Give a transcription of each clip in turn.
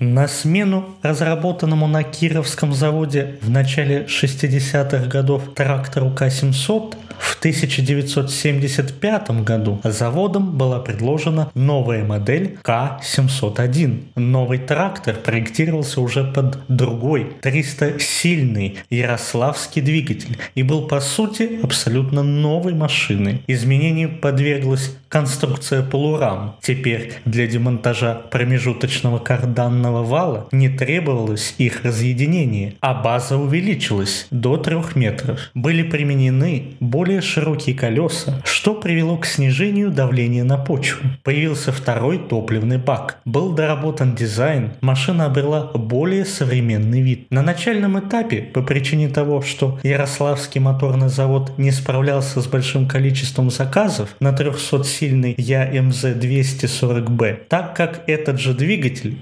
На смену разработанному на Кировском заводе в начале 60-х годов трактору К-700 в 1975 году заводом была предложена новая модель К-701. Новый трактор проектировался уже под другой 300-сильный ярославский двигатель и был по сути абсолютно новой машиной. Изменению подверглась конструкция полурам. Теперь для демонтажа промежуточного карданного вала не требовалось их разъединение, а база увеличилась до 3 метров. Были применены более широкие колеса, что привело к снижению давления на почву. Появился второй топливный бак. Был доработан дизайн, машина обрела более современный вид. На начальном этапе, по причине того, что Ярославский моторный завод не справлялся с большим количеством заказов на 300 сильный ЯМЗ-240Б, так как этот же двигатель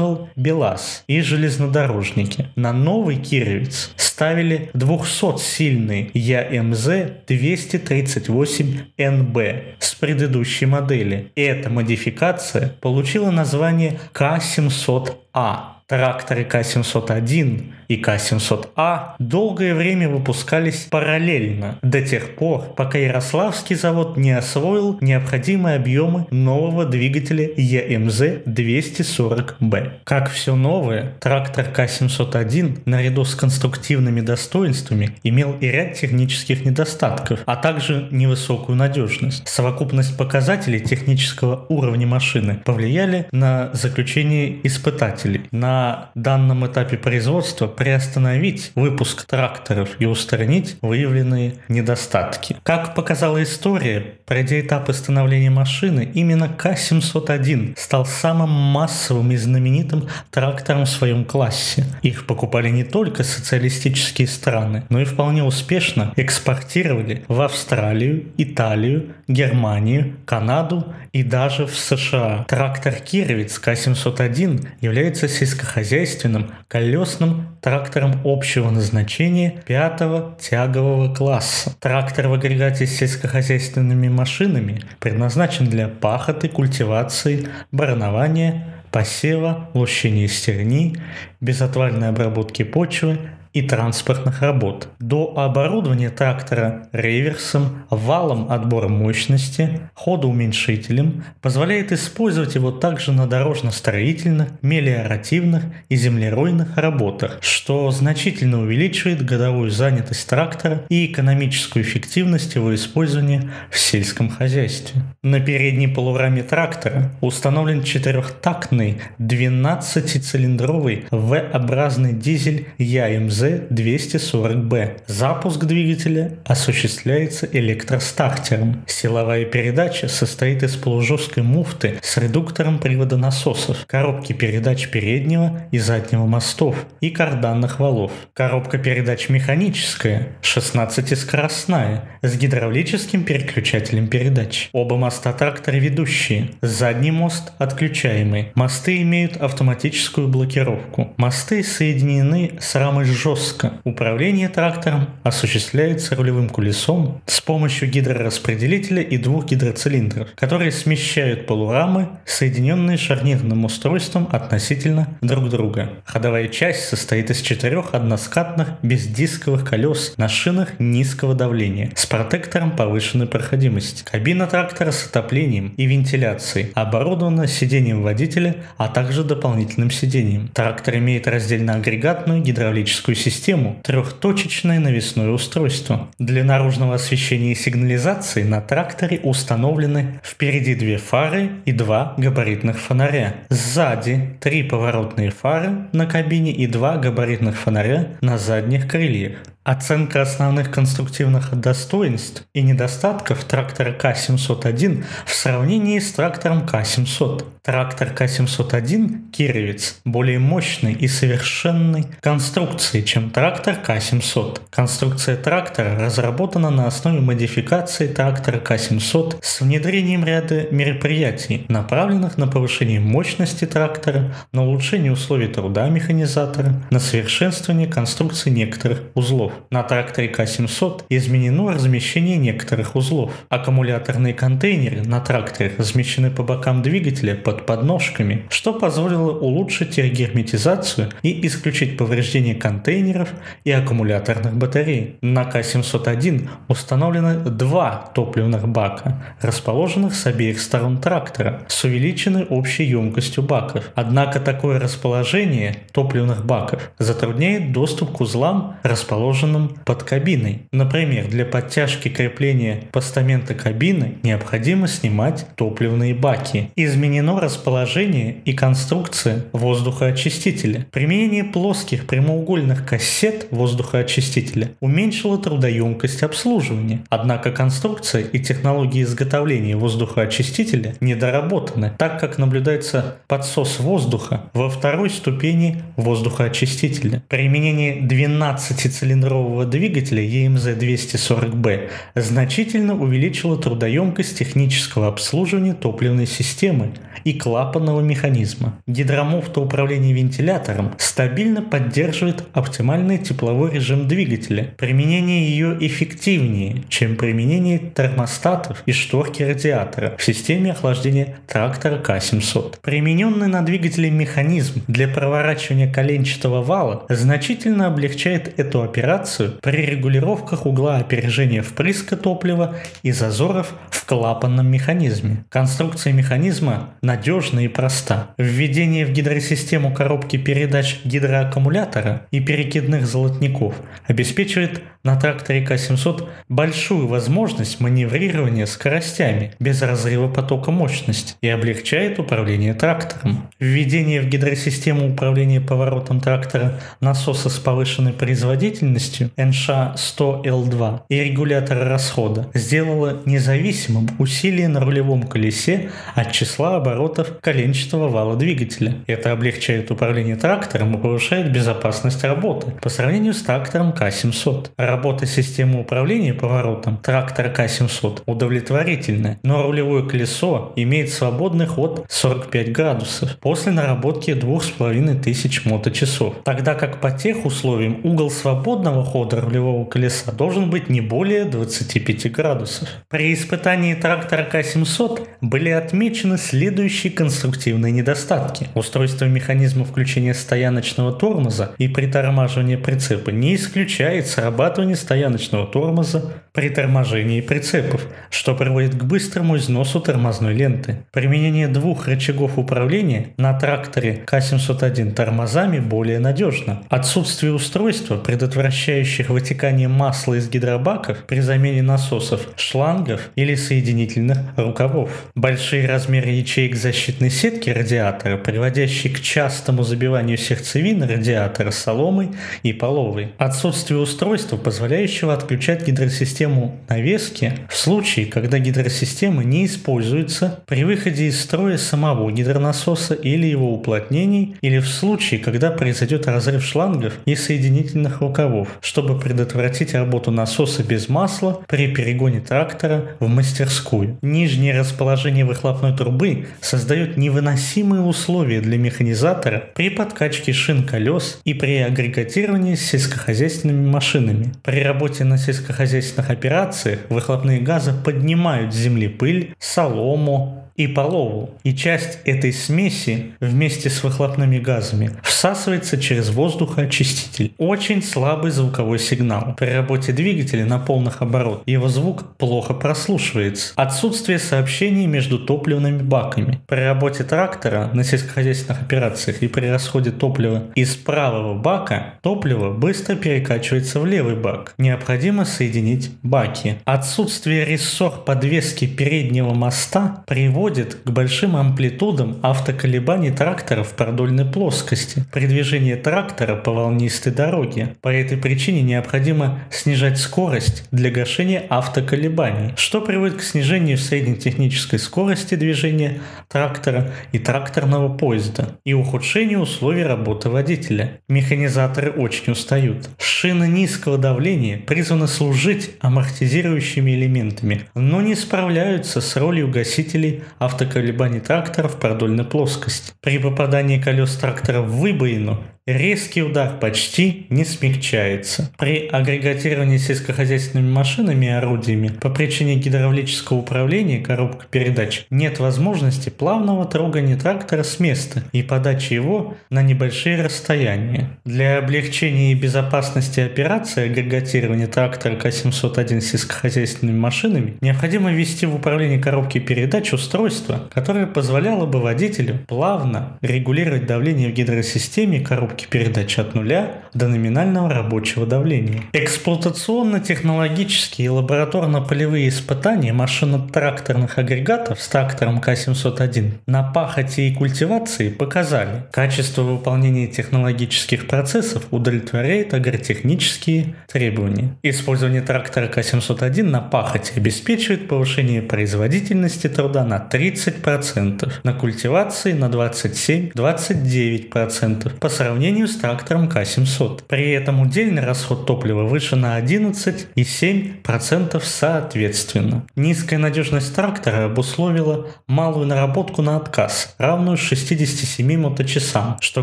использовал БелАЗ и железнодорожники. На новый Кировец ставили 200-сильный ЯМЗ-238НБ с предыдущей модели. Эта модификация получила название К-700А. Тракторы К-701 и К-700А долгое время выпускались параллельно, до тех пор, пока Ярославский завод не освоил необходимые объемы нового двигателя ЕМЗ-240Б. Как все новое, трактор К-701 наряду с конструктивными достоинствами имел и ряд технических недостатков, а также невысокую надежность. Совокупность показателей технического уровня машины повлияли на заключение испытателей. На данном этапе производства приостановить выпуск тракторов и устранить выявленные недостатки. Как показала история, пройдя этапы становления машины, именно К-701 стал самым массовым и знаменитым трактором в своем классе. Их покупали не только социалистические страны, но и вполне успешно экспортировали в Австралию, Италию, Германию, Канаду и даже в США. Трактор Кировец К-701 является сельскохозяйственным колесным трактором общего назначения пятого тягового класса. Трактор в агрегате с сельскохозяйственными машинами предназначен для пахоты, культивации, баранования, посева, лущения стерни, безотвальной обработки почвы, и транспортных работ. До оборудования трактора реверсом, валом отбора мощности, ходоуменьшителем позволяет использовать его также на дорожно-строительных, мелиоративных и землеройных работах, что значительно увеличивает годовую занятость трактора и экономическую эффективность его использования в сельском хозяйстве. На передней полураме трактора установлен четырехтактный 12-цилиндровый V-образный дизель ЯМЗ ЗЗ-240Б. Запуск двигателя осуществляется электростартером. Силовая передача состоит из полужесткой муфты с редуктором привода насосов, коробки передач переднего и заднего мостов и карданных валов. Коробка передач механическая, 16-скоростная, с гидравлическим переключателем передач. Оба моста трактора ведущие. Задний мост отключаемый. Мосты имеют автоматическую блокировку. Мосты соединены с рамой жестко жестко. Управление трактором осуществляется рулевым колесом с помощью гидрораспределителя и двух гидроцилиндров, которые смещают полурамы, соединенные шарнирным устройством относительно друг друга. Ходовая часть состоит из четырех односкатных бездисковых колес на шинах низкого давления с протектором повышенной проходимости. Кабина трактора с отоплением и вентиляцией оборудована сиденьем водителя, а также дополнительным сиденьем. Трактор имеет раздельно-агрегатную гидравлическую систему трехточечное навесное устройство. Для наружного освещения и сигнализации на тракторе установлены впереди две фары и два габаритных фонаря. Сзади три поворотные фары на кабине и два габаритных фонаря на задних крыльях. Оценка основных конструктивных достоинств и недостатков трактора К-701 в сравнении с трактором К-700. Трактор К-701 Кировец более мощной и совершенной конструкции, чем трактор К-700. Конструкция трактора разработана на основе модификации трактора К-700 с внедрением ряда мероприятий, направленных на повышение мощности трактора, на улучшение условий труда механизатора, на совершенствование конструкции некоторых узлов. На тракторе К-700 изменено размещение некоторых узлов. Аккумуляторные контейнеры на тракторе размещены по бокам двигателя под подножками, что позволило улучшить герметизацию и исключить повреждение контейнеров и аккумуляторных батарей. На К-701 установлены два топливных бака, расположенных с обеих сторон трактора, с увеличенной общей емкостью баков. Однако такое расположение топливных баков затрудняет доступ к узлам, расположенным под кабиной. Например, для подтяжки крепления постамента кабины необходимо снимать топливные баки. Изменено расположение и конструкция воздухоочистителя. Применение плоских прямоугольных кассет воздухоочистителя уменьшило трудоемкость обслуживания. Однако конструкция и технологии изготовления воздухоочистителя недоработаны, так как наблюдается подсос воздуха во второй ступени воздухоочистителя. Применение 12-цилиндрового двигателя EMZ-240B значительно увеличило трудоемкость технического обслуживания топливной системы и клапанного механизма. Гидромуфта управления вентилятором стабильно поддерживает оптимальный тепловой режим двигателя. Применение ее эффективнее, чем применение термостатов и шторки радиатора в системе охлаждения трактора К-700. Примененный на двигателе механизм для проворачивания коленчатого вала значительно облегчает эту операцию при регулировках угла опережения впрыска топлива и зазоров в клапанном механизме. Конструкция механизма надежна и проста. Введение в гидросистему коробки передач гидроаккумулятора и перекидных золотников обеспечивает на тракторе К-700 большую возможность маневрирования скоростями без разрыва потока мощности и облегчает управление трактором. Введение в гидросистему управления поворотом трактора насоса с повышенной производительностью NШ-100L2 и регулятора расхода сделало независимым усилие на рулевом колесе от числа оборотов коленчатого вала двигателя. Это облегчает управление трактором и повышает безопасность работы по сравнению с трактором К-700. Работа системы управления поворотом трактора К-700 удовлетворительная, но рулевое колесо имеет свободный ход 45 градусов после наработки 2500 моточасов, тогда как по тех условиям угол свободного хода рулевого колеса должен быть не более 25 градусов. При испытании трактора К-700 были отмечены следующие конструктивные недостатки. Устройство механизма включения стояночного тормоза и притормаживания прицепа не исключает срабатывание стояночного тормоза при торможении прицепов, что приводит к быстрому износу тормозной ленты. Применение двух рычагов управления на тракторе К-701 тормозами более надежно. Отсутствие устройства, предотвращающих вытекание масла из гидробаков при замене насосов, шлангов или соединительных рукавов. Большие размеры ячеек защитной сетки радиатора, приводящие к частому забиванию сердцевины радиатора соломой и половой. Отсутствие устройства, позволяющего отключать гидросистему навески в случае, когда гидросистема не используется при выходе из строя самого гидронасоса или его уплотнений, или в случае, когда произойдет разрыв шлангов и соединительных рукавов, чтобы предотвратить работу насоса без масла при перегоне трактора в мастерскую. Нижнее расположение выхлопной трубы создает невыносимые условия для механизатора при подкачке шин колес и при агрегатировании с сельскохозяйственными машинами. При работе на сельскохозяйственных операциях выхлопные газы поднимают с земли пыль, солому, и полову, и часть этой смеси вместе с выхлопными газами всасывается через воздухоочиститель. Очень слабый звуковой сигнал. При работе двигателя на полных оборотах его звук плохо прослушивается. Отсутствие сообщений между топливными баками. При работе трактора на сельскохозяйственных операциях и при расходе топлива из правого бака топливо быстро перекачивается в левый бак. Необходимо соединить баки. Отсутствие рессор подвески переднего моста приводит к большим амплитудам автоколебаний трактора в продольной плоскости при движении трактора по волнистой дороге. По этой причине необходимо снижать скорость для гашения автоколебаний, что приводит к снижению средней технической скорости движения трактора и тракторного поезда и ухудшению условий работы водителя. Механизаторы очень устают. Шины низкого давления призваны служить амортизирующими элементами, но не справляются с ролью гасителей автоколебаний трактора в продольной плоскости. При попадании колес трактора в выбоину резкий удар почти не смягчается. При агрегатировании сельскохозяйственными машинами и орудиями по причине гидравлического управления коробкой передач нет возможности плавного трогания трактора с места и подачи его на небольшие расстояния. Для облегчения и безопасности операции агрегатирования трактора К-701 сельскохозяйственными машинами необходимо ввести в управление коробки передач устройство, которое позволяло бы водителю плавно регулировать давление в гидросистеме коробки передач от нуля до номинального рабочего давления. Эксплуатационно-технологические и лабораторно-полевые испытания машино-тракторных агрегатов с трактором К-701 на пахоте и культивации показали, качество выполнения технологических процессов удовлетворяет агротехнические требования. Использование трактора К-701 на пахоте обеспечивает повышение производительности труда на 30%, на культивации на 27-29% по сравнению с трактором К-700. При этом удельный расход топлива выше на 11,7% соответственно. Низкая надежность трактора обусловила малую наработку на отказ, равную 67 моточасам, что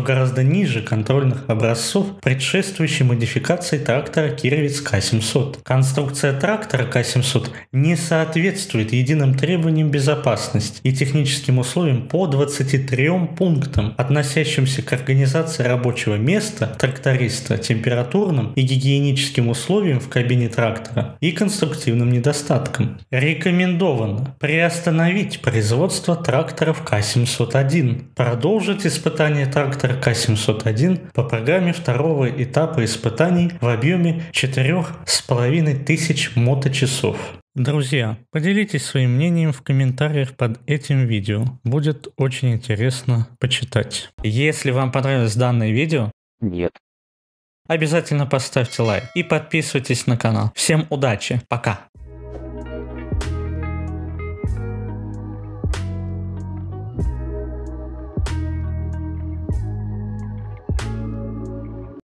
гораздо ниже контрольных образцов предшествующей модификации трактора Кировец К-700. Конструкция трактора К-700 не соответствует единым требованиям безопасности и техническим условиям по 23 пунктам, относящимся к организации рабочего места тракториста, температурным и гигиеническим условиям в кабине трактора и конструктивным недостаткам. Рекомендовано приостановить производство тракторов К-701, продолжить испытание трактора К-701 по программе второго этапа испытаний в объеме 4,5 тысяч моточасов. Друзья, поделитесь своим мнением в комментариях под этим видео. Будет очень интересно почитать. Если вам понравилось данное видео, Нет. Обязательно поставьте лайк и подписывайтесь на канал. Всем удачи, пока!